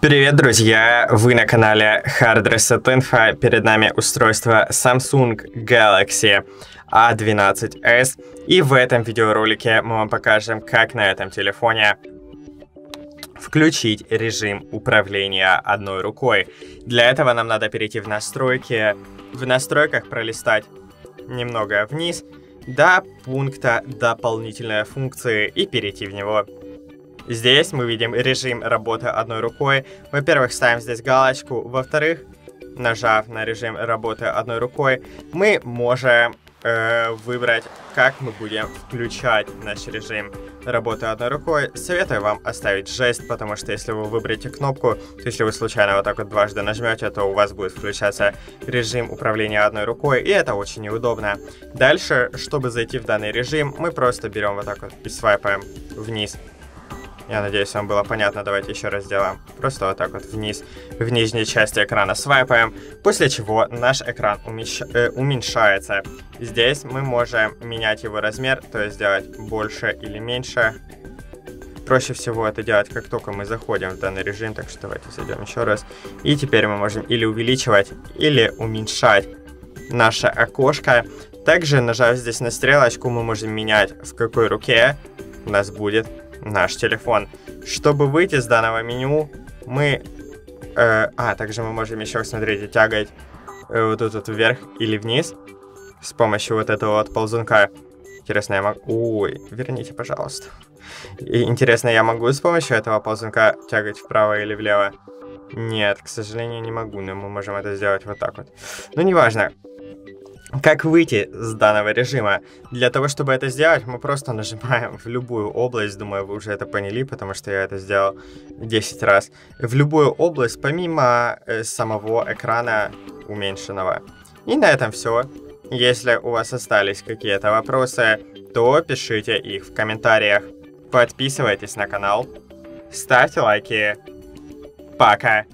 Привет, друзья! Вы на канале Hard Reset Info. Перед нами устройство Samsung Galaxy A12s. И в этом видеоролике мы вам покажем, как на этом телефоне включить режим управления одной рукой. Для этого нам надо перейти в настройки, в настройках пролистать немного вниз до пункта «Дополнительные функции» и перейти в него. Здесь мы видим режим работы одной рукой. Во-первых, ставим здесь галочку. Во-вторых, нажав на режим работы одной рукой, мы можем э, выбрать, как мы будем включать наш режим работы одной рукой. Советую вам оставить жест, потому что если вы выберете кнопку, то если вы случайно вот так вот дважды нажмете, то у вас будет включаться режим управления одной рукой, и это очень неудобно. Дальше, чтобы зайти в данный режим, мы просто берем вот так вот и свайпаем вниз я надеюсь, вам было понятно. Давайте еще раз сделаем. Просто вот так вот вниз, в нижней части экрана свайпаем, после чего наш экран уменьш... э, уменьшается. Здесь мы можем менять его размер, то есть сделать больше или меньше. Проще всего это делать, как только мы заходим в данный режим, так что давайте зайдем еще раз. И теперь мы можем или увеличивать, или уменьшать наше окошко. Также, нажав здесь на стрелочку, мы можем менять, в какой руке у нас будет наш телефон. Чтобы выйти с данного меню, мы... Э, а, также мы можем еще, смотрите, тягать э, вот тут вот вверх или вниз с помощью вот этого вот ползунка. Интересно, я могу... Ой, верните, пожалуйста. И, интересно, я могу с помощью этого ползунка тягать вправо или влево? Нет, к сожалению, не могу, но мы можем это сделать вот так вот. Ну, неважно. Как выйти с данного режима? Для того, чтобы это сделать, мы просто нажимаем в любую область, думаю, вы уже это поняли, потому что я это сделал 10 раз, в любую область, помимо э, самого экрана уменьшенного. И на этом все. Если у вас остались какие-то вопросы, то пишите их в комментариях. Подписывайтесь на канал, ставьте лайки. Пока!